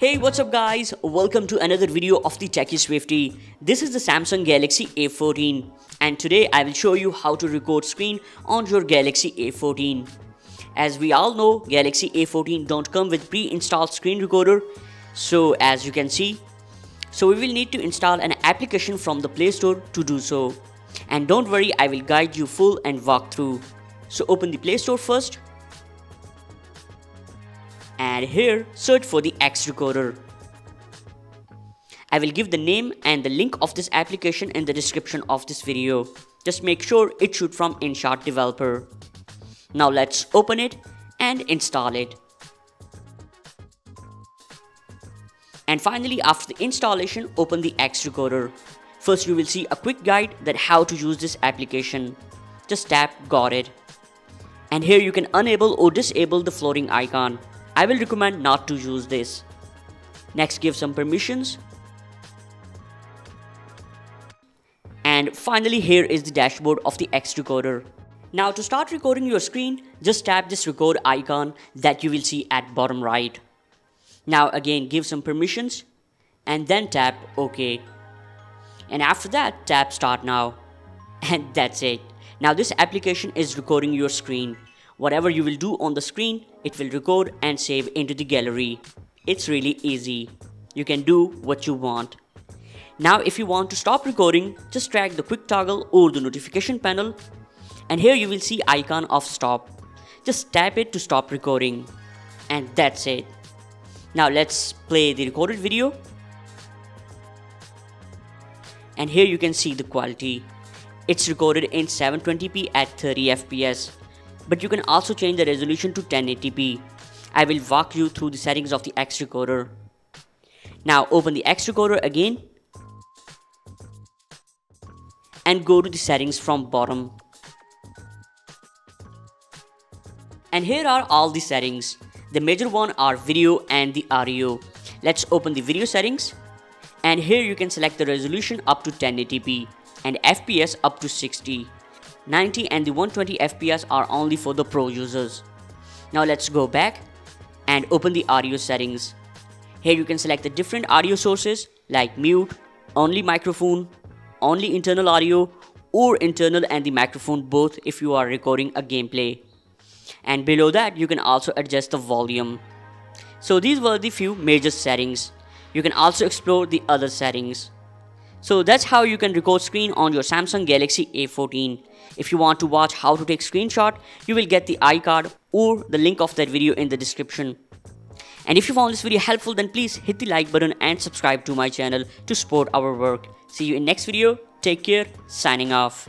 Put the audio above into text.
Hey what's up guys welcome to another video of the Techie Swifty. This is the Samsung Galaxy A14 and today I will show you how to record screen on your Galaxy A14. As we all know Galaxy A14 don't come with pre-installed screen recorder so as you can see so we will need to install an application from the Play Store to do so. And don't worry I will guide you full and walk through. So open the Play Store first and here search for the X Recorder. I will give the name and the link of this application in the description of this video. Just make sure it should from InShot Developer. Now let's open it and install it. And finally after the installation open the X Recorder. First you will see a quick guide that how to use this application. Just tap got it. And here you can enable or disable the floating icon. I will recommend not to use this. Next give some permissions. And finally here is the dashboard of the X Recorder. Now to start recording your screen, just tap this record icon that you will see at bottom right. Now again give some permissions and then tap OK. And after that tap start now. And that's it. Now this application is recording your screen. Whatever you will do on the screen, it will record and save into the gallery. It's really easy. You can do what you want. Now if you want to stop recording, just drag the quick toggle or the notification panel and here you will see icon of stop. Just tap it to stop recording. And that's it. Now let's play the recorded video. And here you can see the quality. It's recorded in 720p at 30 fps. But you can also change the resolution to 1080p. I will walk you through the settings of the X recorder. Now open the X recorder again. And go to the settings from bottom. And here are all the settings. The major one are video and the audio. Let's open the video settings. And here you can select the resolution up to 1080p and FPS up to 60. 90 and the 120 FPS are only for the pro users. Now let's go back and open the audio settings. Here you can select the different audio sources like mute, only microphone, only internal audio or internal and the microphone both if you are recording a gameplay and below that you can also adjust the volume. So these were the few major settings. You can also explore the other settings. So that's how you can record screen on your Samsung Galaxy A14. If you want to watch how to take screenshot, you will get the iCard or the link of that video in the description. And if you found this video helpful then please hit the like button and subscribe to my channel to support our work. See you in next video. Take care. Signing off.